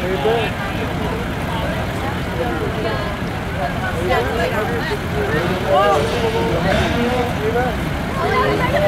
I'm not driving the